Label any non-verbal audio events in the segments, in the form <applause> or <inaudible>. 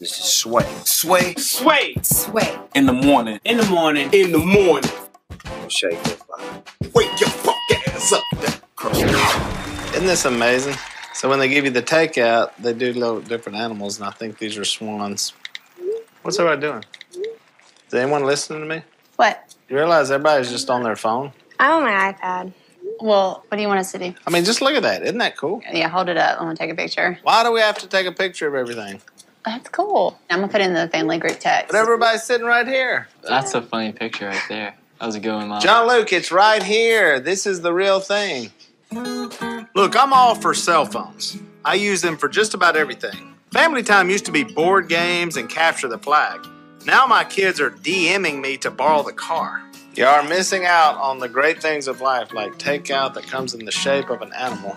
This is Sway. Sway. Sway. Sway. In the morning. In the morning. In the morning. Shake that fire. Wake your fuck ass up. Isn't this amazing? So when they give you the takeout, they do little different animals, and I think these are swans. What's everybody doing? Is anyone listening to me? What? You realize everybody's just on their phone? I'm on my iPad. Well, what do you want us to do? I mean, just look at that. Isn't that cool? Yeah, hold it up. I want to take a picture. Why do we have to take a picture of everything? That's cool. I'm gonna put it in the family group text. But everybody's sitting right here. That's a funny picture right there. How's it going, Mom? John Luke, it's right here. This is the real thing. Look, I'm all for cell phones. I use them for just about everything. Family time used to be board games and capture the flag. Now my kids are DMing me to borrow the car. You are missing out on the great things of life, like takeout that comes in the shape of an animal.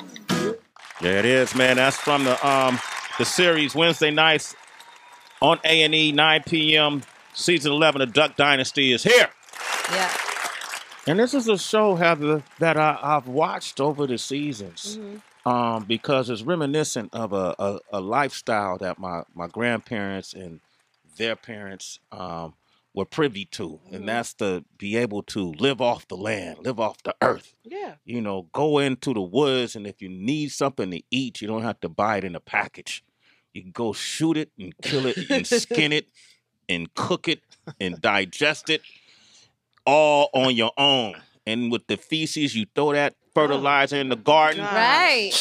Yeah, it is, man. That's from the um the series Wednesday nights on A and E, 9 p.m. Season 11 of Duck Dynasty is here. Yeah. And this is a show, Heather, that I, I've watched over the seasons um, because it's reminiscent of a, a, a lifestyle that my, my grandparents and their parents um, were privy to. And that's to be able to live off the land, live off the earth. Yeah. You know, go into the woods, and if you need something to eat, you don't have to buy it in a package. You can go shoot it and kill it and skin it and cook it and digest it all on your own. And with the feces, you throw that fertilizer in the oh, garden. Right.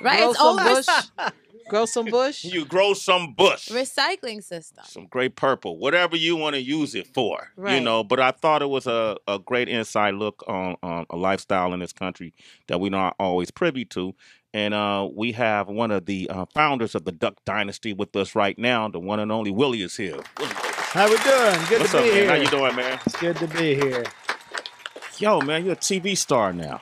Right. Grow it's some all bush. reci- Grow some bush. You grow some bush, recycling system. some great purple, whatever you want to use it for. You know, but I thought it was a, a great inside look on, on a lifestyle in this country that we're not always privy to. And uh, we have one of the uh, founders of the Duck Dynasty with us right now. The one and only Willie is here. How we doing? Good What's to up, be man? here. How you doing, man? It's good to be here. Yo, man, you're a TV star now.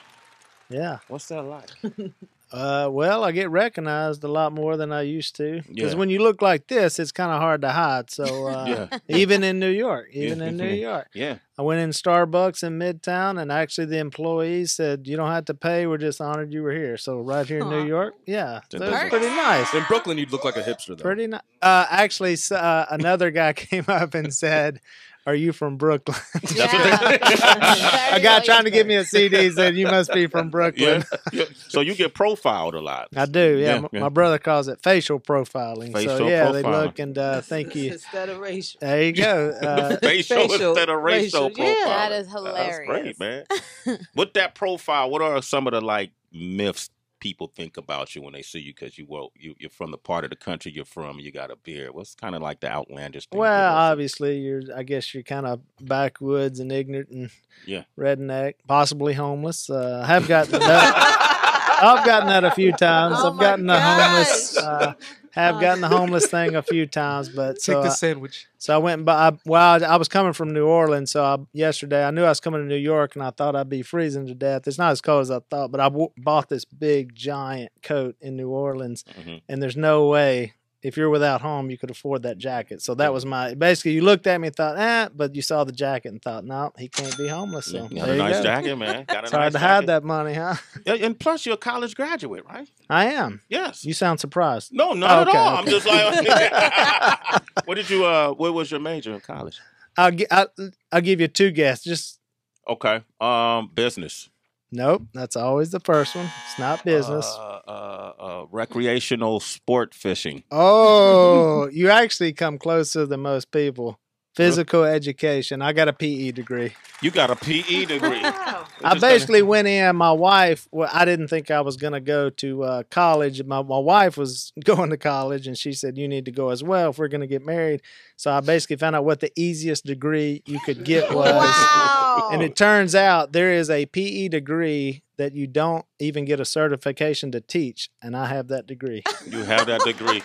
Yeah. What's that like? <laughs> Uh, well, I get recognized a lot more than I used to. Because Yeah. when you look like this, it's kind of hard to hide. So <laughs> uh, Yeah. even in New York, <laughs> even Yeah. in New York, <laughs> Yeah. I went in Starbucks in Midtown, and actually the employees said, "You don't have to pay. We're just honored you were here." So right here in New York, yeah, so That's it's pretty nice. In Brooklyn, you'd look like a hipster, though. Pretty nice. Uh, actually, uh, another guy came up and said, "Are you from Brooklyn?" <laughs> That's what they- <laughs> <laughs> a guy trying to give me a CD said, "You must be from Brooklyn." Yeah. yeah. So you get profiled a lot. I do, yeah. Yeah, M- My brother calls it facial profiling. so Facial yeah, they look and uh, think you. Instead of racial. There you go. Uh, facial, facial- instead of racial, racial, yeah. profile. That is That's hilarious. great, man. With that profile, what are some of the like myths people think about you when they see you? Because you well, you you're from the part of the country you're from. You got a beard. What's kind of like the outlandish thing? well, obviously, you're. I guess you're kind of backwoods and ignorant and Yeah. redneck, possibly homeless. Uh, I have gotten that. I've gotten that a few <laughs> times. Oh I've my gotten the homeless. Uh, have gotten the homeless <laughs> thing a few times, but so Take the I- sandwich. So I went and bought, I, well, I, I was coming from New Orleans. So I, yesterday I knew I was coming to New York and I thought I'd be freezing to death. It's not as cold as I thought, but I w- bought this big giant coat in New Orleans Mhm. and there's no way if you're without home you could afford that jacket. So that was my, basically you looked at me and thought, eh, but you saw the jacket and thought, no, he can't be homeless. So Yeah, got a nice go. jacket, man. <laughs> Got a It's nice hard to jacket. hide that money, huh? <laughs> And plus, you're a college graduate, right? I am. Yes. You sound surprised. no, not Okay, at all. I'm just like, <laughs> what did you? uh What was your major in college? I'll, gi- I'll, I'll give you two guesses. Just Okay. Um, business. Nope. That's always the first one. It's not business. Uh, uh, uh, recreational sport fishing. Oh, <laughs> you actually come closer than most people. Physical education. I got a PE degree. You got a PE degree. I Just basically went in. My wife, well, I didn't think I was going to go to uh, college. My, my wife was <laughs> going to college, and she said, You need to go as well if we're going to get married. So I basically found out what the easiest degree you could get was. Wow. And it turns out there is a PE degree that you don't even get a certification to teach, and I have that degree. <laughs> You have that degree.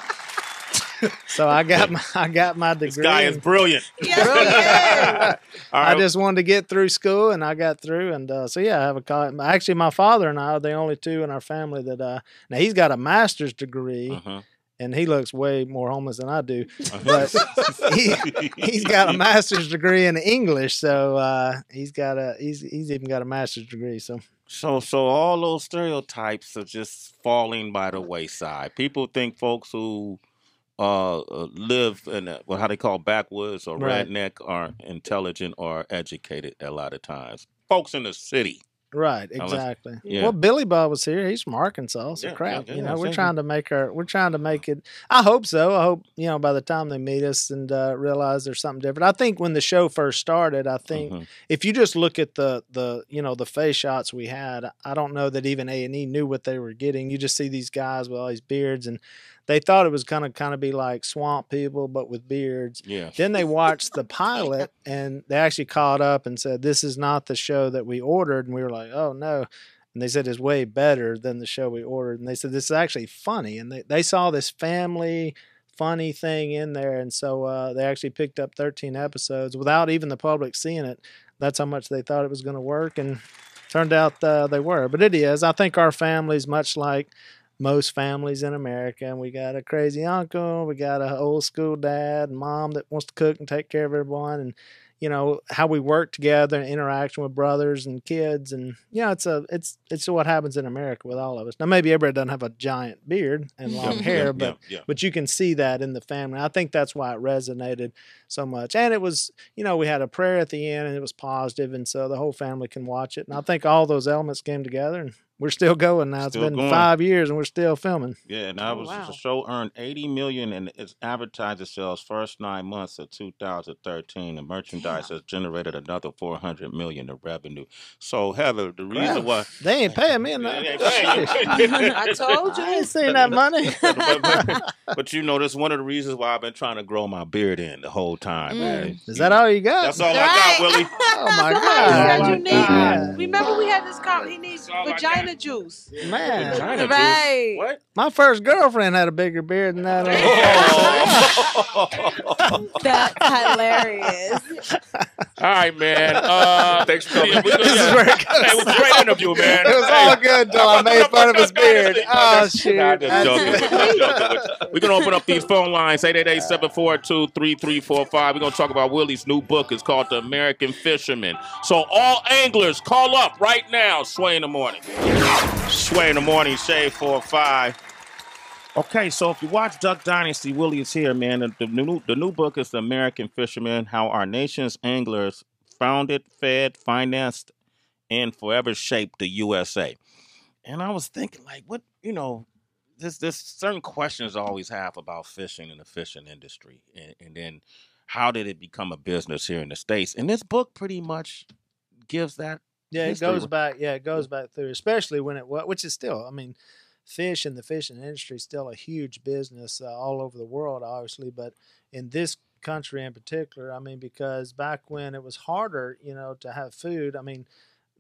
So I got my I got my degree. This guy is and- brilliant. <laughs> I just wanted to get through school, and I got through, and uh, so yeah, I have a college. Actually, my father and I are the only two in our family that. Uh, now he's got a master's degree, Uh-huh. And he looks way more homeless than I do. But he, he's got a <laughs> master's degree in English, so uh, he's got a he's he's even got a master's degree. So So, so all those stereotypes are just falling by the wayside. People think folks who uh, uh, live in a, well, how they call backwoods or Right. redneck are intelligent or educated a lot of times. Folks in the city. Right, Unless- exactly. yeah. Well, Billy Bob was here. He's from Arkansas. So Yeah, crap. yeah, you know, we're trying to make our we're trying to make it I hope so. I hope, you know, by the time they meet us and uh, realize there's something different. I think when the show first started, I think Mhm. if you just look at the the you know the face shots we had, I don't know that even A and E knew what they were getting. You just see these guys with all these beards, and they thought it was gonna kind of be like swamp people, but with beards. Yeah. Then they watched the pilot, and they actually called up and said, "This is not the show that we ordered," and we were like, "Oh no." And they said it's way better than the show we ordered. And they said this is actually funny. And they, they saw this family funny thing in there. And so uh, they actually picked up 13 episodes without even the public seeing it. That's how much they thought it was going to work. And turned out uh, they were. But it is. I think our family's much like most families in America. And we got a crazy uncle, we got a old school dad and mom that wants to cook and take care of everyone. And you know how we work together and interaction with brothers and kids and yeah it's a it's it's what happens in america with all of us now maybe everybody doesn't have a giant beard and <laughs> long hair yeah, but yeah, yeah. but you can see that in the family i think that's why it resonated so much and it was you know we had a prayer at the end and it was positive and so the whole family can watch it and i think all those elements came together and we're still going now Still it's been going. five years and we're still filming Yeah, and that Oh, was wow. the show earned eighty million in its advertising sales first nine months of 2013. The merchandise has generated another 400 million in revenue. So Heather, the reason Crap. why <laughs> they ain't paying me enough They ain't paying you. <laughs> I told <laughs> i ain't you. seen that money but, but- but you know, that's one of the reasons why I've been trying to grow my beard in the whole time, man. is that all you got That's all I got, Willie. <laughs> oh my Somebody god said you need. God. Remember we had this comment. He needs all I got. vagina juice. man Vagina juice? Right. What? My first girlfriend had a bigger beard than that. Oh. <laughs> <laughs> That's hilarious. All right, man. Uh, Thanks for coming. yeah, This is yeah. where it Hey, it was a great interview, man. It was Hey. all good until I made fun of his beard. Oh shoot! Nah, I'm just joking it. with you. I'm joking. We're gonna open up these phone lines 888-742-3345. We're gonna talk about Willie's new book. It's called The American Fisherman. So all anglers, call up right now. Sway in the morning. Sway in the morning, shade four five. Okay, so if you watch Duck Dynasty, Willie is here, man. The, the new the new book is The American Fisherman: How Our Nation's Anglers Founded, Fed, Financed, and Forever Shaped the USA. And I was thinking, like, what you know, there's there's certain questions I always have about fishing and the fishing industry, and, and then how did it become a business here in the states? And this book pretty much gives that Yeah, it goes back. Yeah, it goes back through, especially when it was, which is still. I mean, fish and the fishing industry is still a huge business uh, all over the world, obviously, but in this country in particular, I mean, because back when it was harder, you know, to have food. I mean.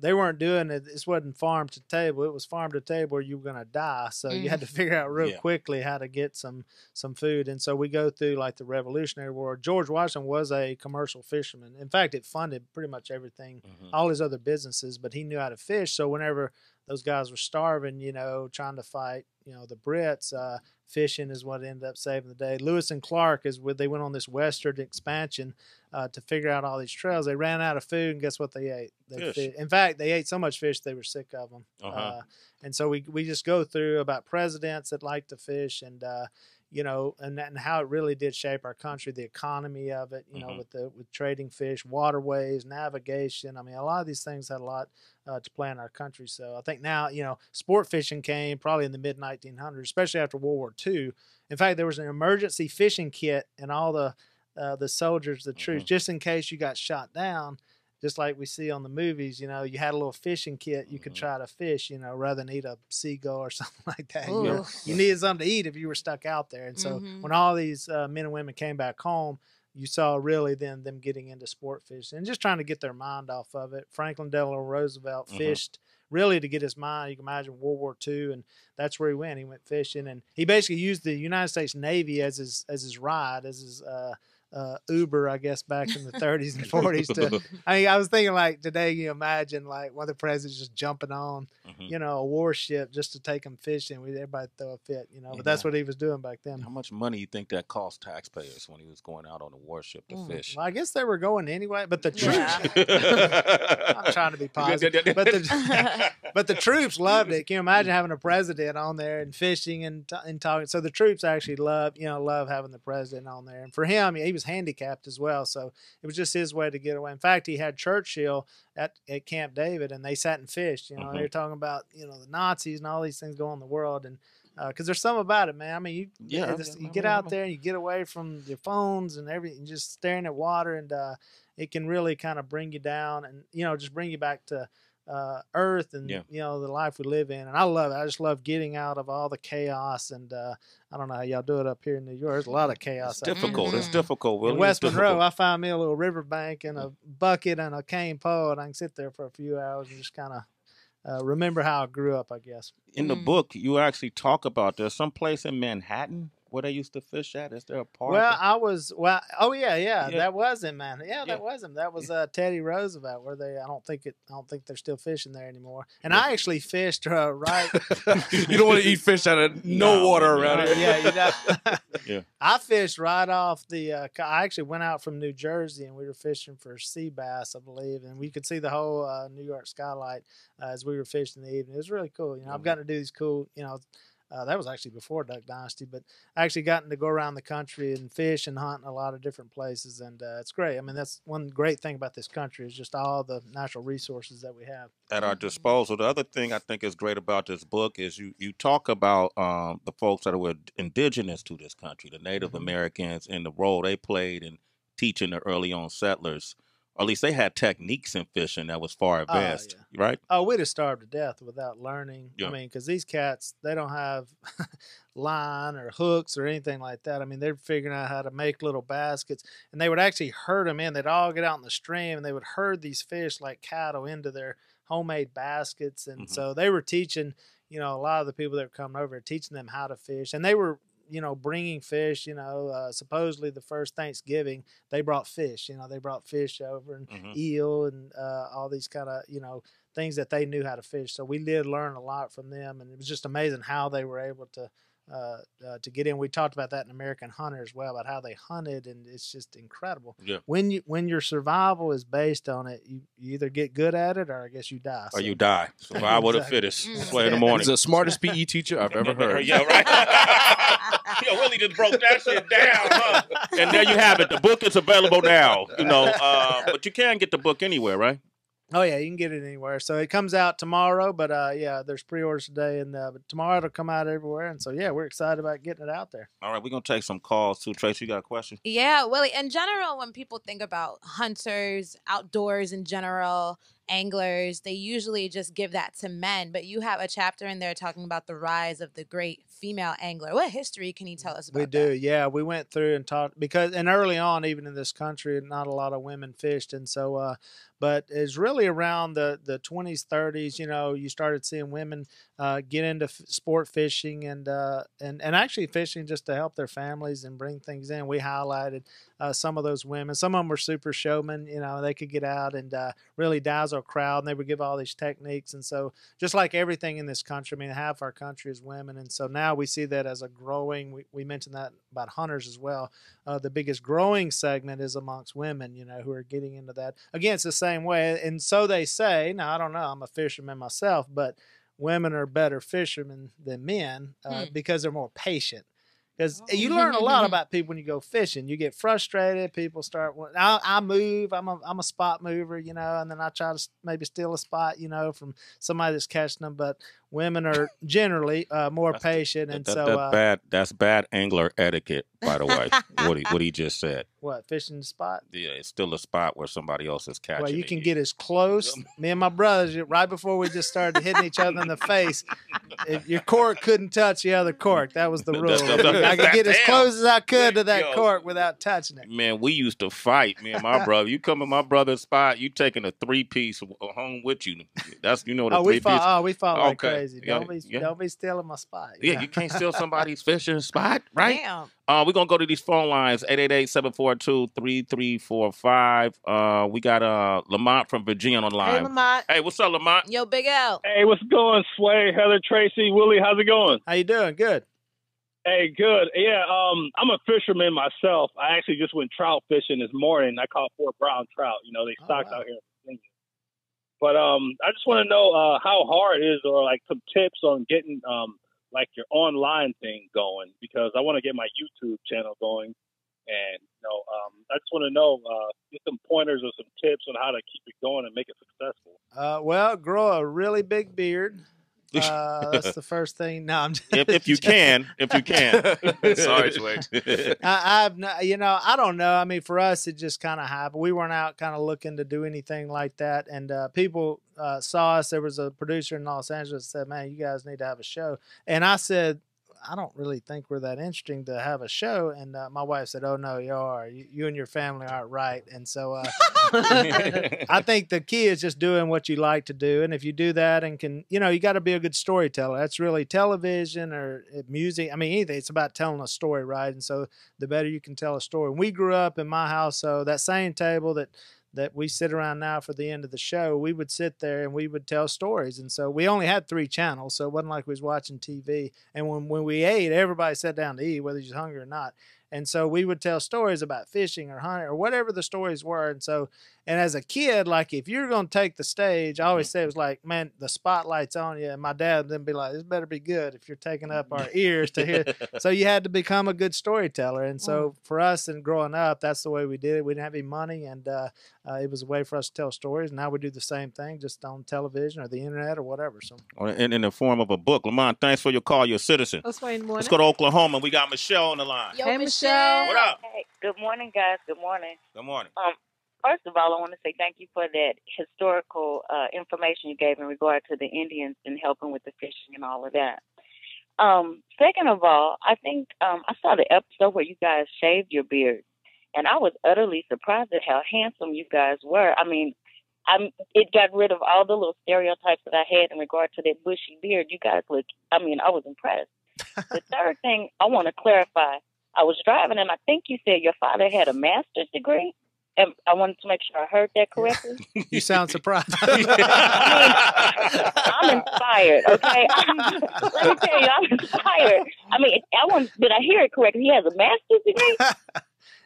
They weren't doing it. This wasn't farm to table. It was farm to table, or you were gonna die. So you had to figure out real Yeah. quickly how to get some some food. And so we go through like the Revolutionary War. George Washington was a commercial fisherman. In fact, it funded pretty much everything Mhm. all his other businesses, but he knew how to fish. So whenever those guys were starving, you know, trying to fight, you know, the Brits, uh, fishing is what ended up saving the day. Lewis and Clark is where they went on this western expansion uh, to figure out all these trails. They ran out of food, and guess what they ate? They Fish. fi- In fact, they ate so much fish they were sick of them. Uh-huh. Uh, and so we we just go through about presidents that like to fish and. You know, and, and how it really did shape our country, the economy of it, you know, Mhm. with the with trading fish, waterways, navigation. I mean, a lot of these things had a lot uh, to play in our country. So I think now, you know, sport fishing came probably in the mid 1900s, especially after World War II. In fact, there was an emergency fishing kit in all the uh, the soldiers, the troops, Mhm. just in case you got shot down. Just like we see on the movies, you know, you had a little fishing kit you could Mhm. try to fish, you know, rather than eat a seagull or <laughs> something like that. You, know, you needed something to eat if you were stuck out there. And so Mhm. when all these uh, men and women came back home, you saw really then them getting into sport fishing and just trying to get their mind off of it. Franklin Delano Roosevelt Mhm. fished really to get his mind. You can imagine World War II, and that's where he went. He went fishing, and he basically used the United States Navy as his as his ride, as his uh, uh, Uber, I guess, back in the <laughs> 30s and <laughs> 40s. To, I mean, I was thinking like today, you imagine like one of the presidents just jumping on, Mhm. you know, a warship just to take them fishing. We everybody throw a fit, you know. But that's what he was doing back then. How much money you think that cost taxpayers when he was going out on the warship to Mm, fish? Well, I guess they were going anyway, but the troops. Yeah. <laughs> I'm trying to be positive, but the but the troops loved it. Can you imagine having a president on there and fishing and t- and talking? So the troops actually love you know love having the president on there. And for him, he was handicapped as well, so it was just his way to get away. In fact, he had Churchill at, at Camp David, and they sat and fished. You know, Mhm. they were talking about you know the Nazis and all these things going on in the world, and because there's some about it, man. I mean, you Yeah, it just- I you get out there and you get away from your phones and everything, just staring at water, and uh, it can really kind of bring you down, and you know, just bring you back to uh, Earth and Yeah. you know the life we live in. And I love it. I just love getting out of all the chaos, and uh, I don't know how y'all do it up here in New York. There's a lot of chaos. It's out here. difficult. It's Mhm. difficult. Willie. In It's West Monroe, difficult. I find me a little riverbank and a bucket and a cane pole, and I can sit there for a few hours and just kind of uh, remember how I grew up. I guess. in the Mm. book, you actually talk about there's some place in Manhattan where they used to fish at. Is there a park? Well, I was well. Oh yeah, yeah, Yeah. that was in man. Yeah, Yeah. that was him. That was uh, Teddy Roosevelt. Where they? I don't think it. I don't think they're still fishing there anymore. And Yeah. I actually fished uh, right. <laughs> you don't want to eat <laughs> fish out of no Nah, water around here. yeah, you know. <laughs> Yeah. I fished right off the. Uh, I actually went out from New Jersey and we were fishing for sea bass, I believe, and we could see the whole uh, New York skylight uh, as we were fishing in the evening. It was really cool. You know, I've Mhm. gotten to do these cool. You know, uh, that was actually before Duck Dynasty, but I actually gotten to go around the country and fish and hunt in a lot of different places, and uh, it's great. I mean, that's one great thing about this country is just all the natural resources that we have. at our disposal. The other thing I think is great about this book is you you talk about um, the folks that were indigenous to this country, the Native Mhm. Americans, and the role they played in teaching the early on settlers. Or at least they had techniques in fishing that was far advanced, right? Oh, we'd have starved to death without learning. Yeah. I mean, because these cats, they don't have <laughs> line or hooks or anything like that. I mean, they're figuring out how to make little baskets, and they would actually herd them in. They'd all get out in the stream, and they would herd these fish like cattle into their homemade baskets. And Mhm. so they were teaching, you know, a lot of the people that were coming over, teaching them how to fish, and they were. You know, bringing fish. You know, uh, supposedly the first Thanksgiving they brought fish. You know, they brought fish over and Mhm. eel and uh, all these kind of you know things that they knew how to fish. So we did learn a lot from them, and it was just amazing how they were able to uh, uh, to get in. We talked about that in American Hunter as well about how they hunted, and it's just incredible. Yeah. When you when your survival is based on it, you, you either get good at it, or I guess you die. Or you die. Survival of the Exactly. fittest. Mm. That's in the <laughs> morning. He's the smartest PE teacher I've ever heard. <laughs> yeah, right. <laughs> Yo, Willie just broke that shit down, huh? And there you have it. The book is available now. You know, uh, but you can get the book anywhere, right? Oh yeah, you can get it anywhere. So it comes out tomorrow, but uh, yeah, there's pre-orders today, and uh, but tomorrow it'll come out everywhere. And so yeah, we're excited about getting it out there. All right, we're gonna take some calls too. Tracy, you got a question? Yeah, Willie. In general, when people think about hunters, outdoors in general, anglers, they usually just give that to men. But you have a chapter in there talking about the rise of the great female angler. What history can you tell us about We do, that? yeah. We went through and talked because, and early on, even in this country, not a lot of women fished, and so, uh, but it's really around the the twenties, thirties. You know, you started seeing women uh, get into f- sport fishing and uh, and and actually fishing just to help their families and bring things in. We highlighted uh, some of those women. Some of them were super showmen. You know, they could get out and uh, really dazzle a crowd, and they would give all these techniques. And so, just like everything in this country, I mean, half our country is women, and so now we see that as a growing. We, we mentioned that about hunters as well. Uh, the biggest growing segment is amongst women, you know, who are getting into that. Again, it's the same way, and so they say. Now, I don't know. I'm a fisherman myself, but women are better fishermen than men uh, Hmm. because they're more patient. Because Oh. you learn a lot <laughs> about people when you go fishing. You get frustrated. People start. I, I move. I'm a I'm a spot mover, you know, and then I try to maybe steal a spot, you know, from somebody that's catching them. But women are generally uh, more That's patient, That, and that- so that's uh, bad. That's bad angler etiquette, by the way. what he what he just <laughs> said. what fishing spot. Yeah, it's still a spot where somebody else is catching. Well, you it. can get as <laughs> close. Me and my brothers, right before we just started hitting each other in the face, if your cork couldn't touch the other cork. That was the <laughs> rule. I could get as close as I could to that cork without touching it. Man, we used to fight, me and my brother. You come in my brother's spot, you taking a three piece uh, home with you. That's you know the Oh, three we fought. piece. Oh, we fought like crazy. Yeah, Don't be, yeah. don't be stealing my spot. Yeah, you can't steal somebody's fishing spot, right? Damn. Uh, we're gonna go to these phone lines 888-742-3345. Uh, we got uh Lamont from Virginia on the line. Hey, Lamont. Hey, what's up, Lamont? Yo, Big L. Hey, what's going, Sway, Heather, Tracy, Willie? How's it going? How you doing? Good. Hey, good. Yeah, um, I'm a fisherman myself. I actually just went trout fishing this morning. I caught four brown trout. You know, they Oh, stocked out here. in Virginia. But um, I just want to know uh, how hard it is, or like some tips on getting um, like your online thing going, because I want to get my YouTube channel going, and you know, um, I just want to know uh, get some pointers or some tips on how to keep it going and make it successful. Uh, well, grow a really big beard. Uh, that's <laughs> the first thing. No, I'm just, If, if you <laughs> can, if you can. <laughs> Sorry, Sway. I, I've not, you know, I don't know. I mean, for us, it just kind of happened. We weren't out kind of looking to do anything like that, and uh, people uh, saw us. There was a producer in Los Angeles that said, "Man, you guys need to have a show," and I said. I don't really think we're that interesting to have a show. And uh, my wife said, "Oh no, you are. You, you and your family aren't right." And so uh, <laughs> I think the key is just doing what you like to do. And if you do that and can, you know, you got to be a good storyteller. That's really television or uh, music. I mean, anything. It's about telling a story, right? And so the better you can tell a story. When we grew up in my house, so that same table that that we sit around now for the end of the show, we would sit there and we would tell stories. And so we only had three channels, so it wasn't like we was watching TV. And when, when we ate, everybody sat down to eat, whether you're hungry or not. And so we would tell stories about fishing or hunting or whatever the stories were. And so, and as a kid, like if you're going to take the stage, I always mm-hmm. say it was like, man, the spotlight's on you. And my dad would then be like, this better be good if you're taking up our mm-hmm. ears to hear. <laughs> so you had to become a good storyteller. And so mm. for us and growing up, that's the way we did it. We didn't have any money and uh, uh, it was a way for us to tell stories. Now we do the same thing just on television or the internet or whatever. So in, in the form of a book. Lamont, thanks for your call. You're a citizen. Let's wait in morning. Let's go to Oklahoma. We got Michelle on the line. Yo, Hey, Michelle. Michelle. What up? Hey, good morning, guys. Good morning. Good morning. Um, first of all, I want to say thank you for that historical uh, information you gave in regard to the Indians and helping with the fishing and all of that. Um, second of all, I think um, I saw the episode where you guys shaved your beard, and I was utterly surprised at how handsome you guys were. I mean, I'm, it got rid of all the little stereotypes that I had in regard to that bushy beard. You guys look, I mean, I was impressed. <laughs> the third thing I want to clarify I was driving, and I think you said your father had a master's degree. And I wanted to make sure I heard that correctly. <laughs> you sound surprised. <laughs> I'm inspired, okay? Let me tell you, I'm inspired. I mean, I want, did I hear it correctly? He has a master's degree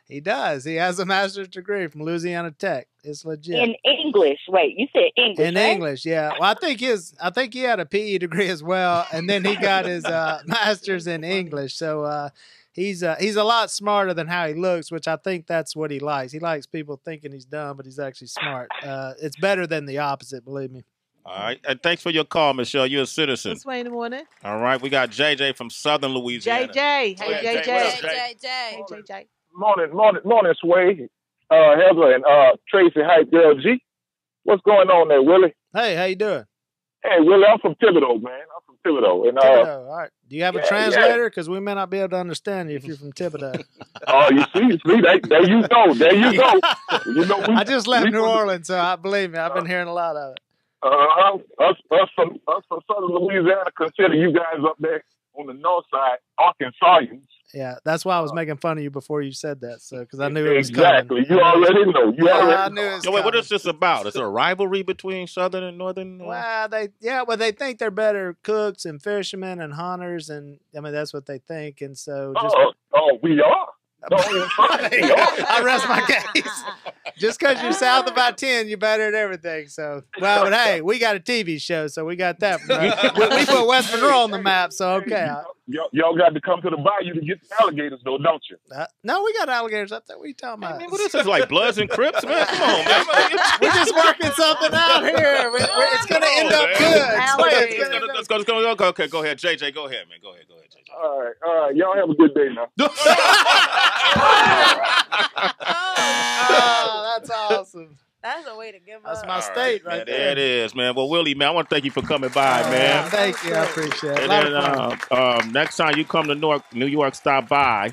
he does. He has a master's degree from Louisiana Tech. It's legit. in English. Wait, you said English, in right? English, yeah. Well, I think his, I think he had a PE degree as well, and then he got his uh, <laughs> master's in English. So uh, he's uh, he's a lot smarter than how he looks, which I think that's what he likes. He likes people thinking he's dumb, but he's actually smart. Uh, it's better than the opposite, believe me. All right. And thanks for your call, Michelle. You're a citizen. Let's wait in the morning. All right. We got JJ from Southern Louisiana. JJ. Hey, Go ahead, JJ. Jay. What up, Jay? Jay, Jay. Hey, JJ. Morning, morning, morning, Sway, uh, Heather, and uh, Tracy Hype Girl G. What's going on there, Willie? Hey, how you doing? Hey, Willie, I'm from Thibodaux, man. I'm from Thibodaux, and uh, Thibodaux. All right. Do you have a yeah, yeah. translator? Because we may not be able to understand you if you're from Thibodaux. <laughs> oh, you see, you see, there, there you go, there you go. <laughs> You know, we, I just left we New Orleans, so I believe me, I've been hearing a lot of it. Uh, us, us from us from Southern Louisiana consider you guys up there on the north side Arkansasians. Yeah, that's why I was making fun of you before you said that. So because I knew it was Exactly. coming. You already know. You Yeah, already I knew it was So wait, what coming. is this about? Is it a rivalry between Southern and Northern? uh, Well, they yeah, well they think they're better cooks and fishermen and hunters, and I mean that's what they think, and so just Oh, oh, we are. Don't even try. I rest my case. Just because you're south of I ten, you're better at everything. So well, but hey, we got a TV show, so we got that. That. we, we put West Monroe on the map, so okay. I- Y'all, y'all got to come to the bayou to get the alligators, though, don't you? uh, no, we got alligators up there. What are you talking about? What is this is like Bloods and Crips, man? Come on, man. <laughs> We're just working something out here. <laughs> We- we- it's going to end up good. Let's go, it's gonna end up let's go, let's go, let's go. Okay, go ahead, JJ. Go ahead, man. Go ahead, go ahead, JJ. All right, all right. Y'all have a good day now. <laughs> Oh, that's awesome. That's a way to give That's up. my state right Man, there. there it is, man. Well, Willie, man, I want to thank you for coming by, man. Thank you. I appreciate it. And then of uh, um, next time you come to Newark, New York, stop by.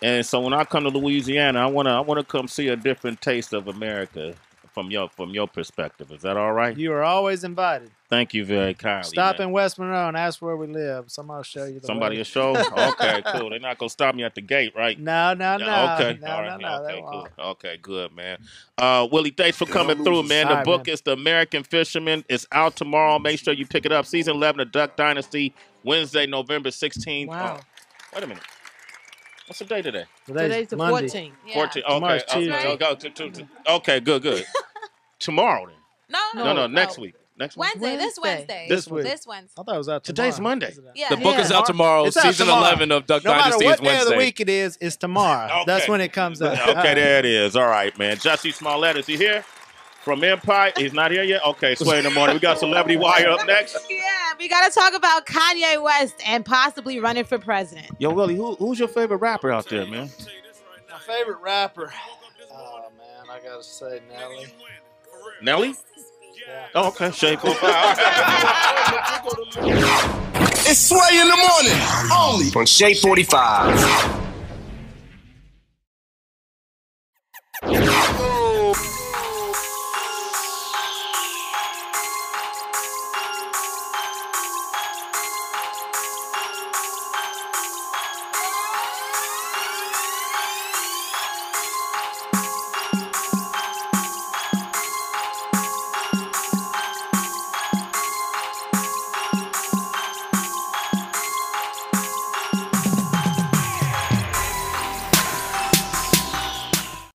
And so when I come to Louisiana, I wanna I wanna come see a different taste of America from your from your perspective. Is that all right? You are always invited. Thank you very kindly. Stop man. in West Monroe and ask where we live. Somebody will show you the Somebody way. will show. <laughs> Okay, cool. They're not gonna stop me at the gate, right? No, no, no. Yeah, Okay. No, All no, no. Okay. Cool. Okay. Good, man. Uh, Willie, thanks for coming through, man. The All right, book man. is The American Fisherman. It's out tomorrow. Make sure you pick it up. Season 11 of Duck Dynasty, Wednesday, November 16th. Wow. Oh, wait a minute. What's the day today? Today's the Monday. 14th. Yeah. 14. Okay. Tomorrow's okay, Tuesday. okay, okay, to- to- okay, good, good. Tomorrow then. No, No, no, no, next no. week. Next week. Wednesday, this Wednesday. Wednesday. This week. This Wednesday. I thought it was out Today's. Monday. Yeah. The book Yeah. is out tomorrow. It's out Season tomorrow. 11 of Duck No matter Dynasty what is day of Wednesday. the week it is, it's tomorrow. <laughs> Okay. That's when it comes out. <laughs> Okay, there it is. All right, man. Jussie Smollett, is he here? From Empire? He's not here yet? Okay, Sway in the morning. We got Celebrity <laughs> Wire up next. Yeah, we got to talk about Kanye West and possibly running for president. Yo, Willie, who, who's your favorite rapper out there, man? My favorite rapper. Oh man, I gotta say Nelly. Nelly? Oh, okay. Shape of <laughs> It's Sway in the morning, only on Shade 45.